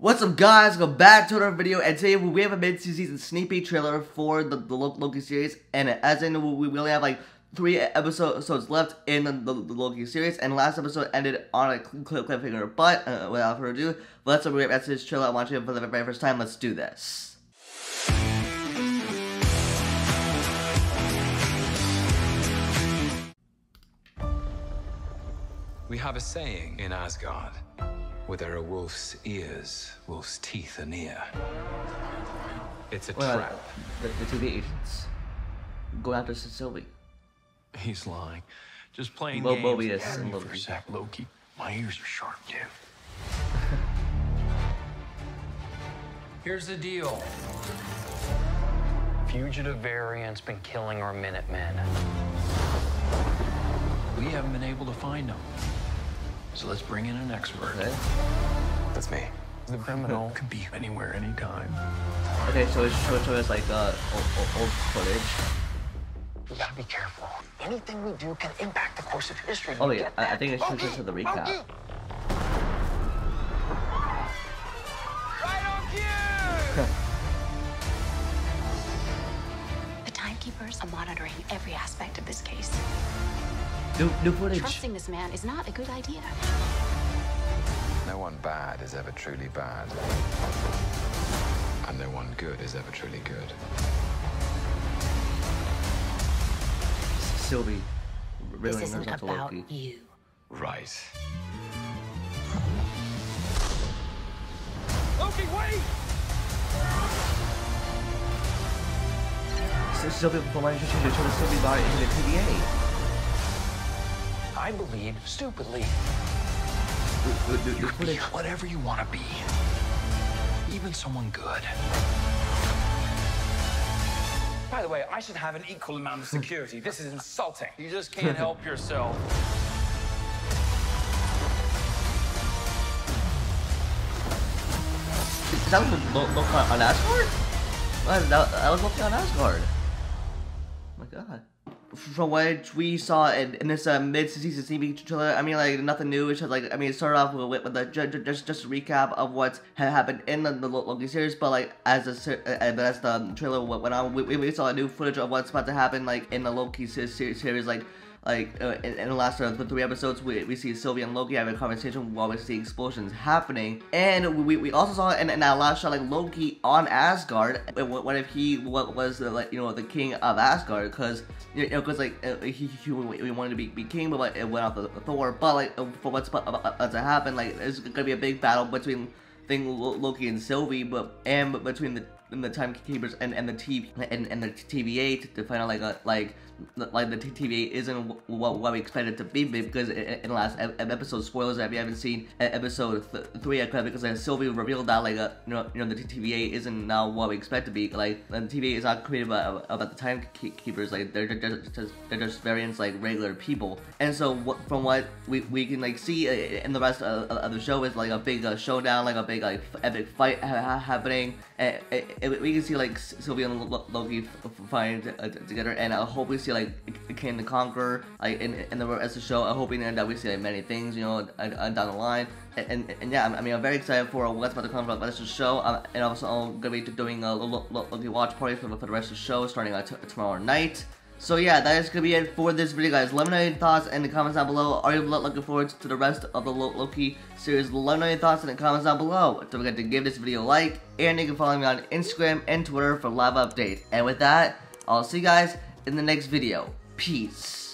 What's up guys, welcome back to another video, and today we have a mid-season sneak peek trailer for the, the Loki series, and as in, we only have like three episodes left in the, the, the Loki series, and last episode ended on a cliffhanger, but uh, without further ado, let's get back to this trailer I want you for the very first time, let's do this. We have a saying in Asgard. Where there are wolf's ears, wolf's teeth are near. It's a Well, trap. the, the TV agents go after Sylvie. He's lying. Just playing Mo- games. Mobius Hear and me for Loki. a sec, Loki. My ears are sharp too. Here's the deal. Fugitive variant's been killing our Minutemen. We haven't been able to find them. So let's bring in an expert. Okay, That's me. The criminal could be anywhere, anytime. okay so it's show, show us like uh, old, old, old footage. We gotta be careful. Anything we do can impact the course of history. Oh yeah, I, I think it shows us to the recap. The timekeepers are monitoring every aspect of this case. New, new footage. Trusting this man is not a good idea. No one bad is ever truly bad. And no one good is ever truly good. Sylvie. This Riddling isn't herself to about Loki. you. Right. Loki, wait! S- Sylvie from my should have shown Sylvie got into the TVA. I believe, stupidly, New, new, new You can be whatever you want to be. Even someone good. By the way, I should have an equal amount of hmm. security. This is insulting. You just can't help yourself. Is that was Lo- Loki on Asgard? What? That, that was Loki on Asgard. Oh my god. From what we saw in, in this uh, mid-season TV trailer, I mean, like nothing new. It's just like I mean, it started off with, with ju- just just a recap of what had happened in the, the Loki series. But like as a uh, uh, as the trailer went on, we, we saw new footage of what's about to happen like in the Loki se- se- series. Like like uh, in, in the last uh, th- three episodes, we, we see Sylvie and Loki having a conversation while we see explosions happening, and we, we also saw in, in that last shot like Loki on Asgard. uh, What, what if he what was the, like you know the king of Asgard? Because you know because like uh, he, he, he wanted to be, be king, but like it went off the, Thor. But like uh, for what's about, to happen, like there's gonna be a big battle between thing Loki and Sylvie, but and between the and the timekeepers and and the T and, and the TVA to, find out like a, like like the TVA isn't what, what we expected to be because in, the last episode spoilers if you haven't seen episode th- three because uh, Sylvie revealed that like uh, you know you know the TVA isn't now what we expect to be like the TVA is not created by about the timekeepers like they're just, just they're just variants like regular people. And so what, from what we, we can like see uh, in the rest of, of the show is like a big uh, showdown like a big like epic fight ha- happening and, we can see like Sylvie and Loki f- f- uh, together and I hope we see like Kang the Conqueror like in, in the rest of the show I'm hoping that we see like many things you know uh, uh, down the line and, and, and yeah I mean I'm very excited for what's about to come from the rest of the show um, and also I'm gonna be doing a Lo- Loki watch party for, the- for the rest of the show starting uh, tomorrow night so yeah, that is gonna be it for this video, guys. Let me know your thoughts in the comments down below. Are you looking forward to the rest of the Lo- Loki series? Let me know your thoughts in the comments down below. Don't forget to give this video a like, and you can follow me on Instagram and Twitter for live updates. And with that, I'll see you guys in the next video. Peace.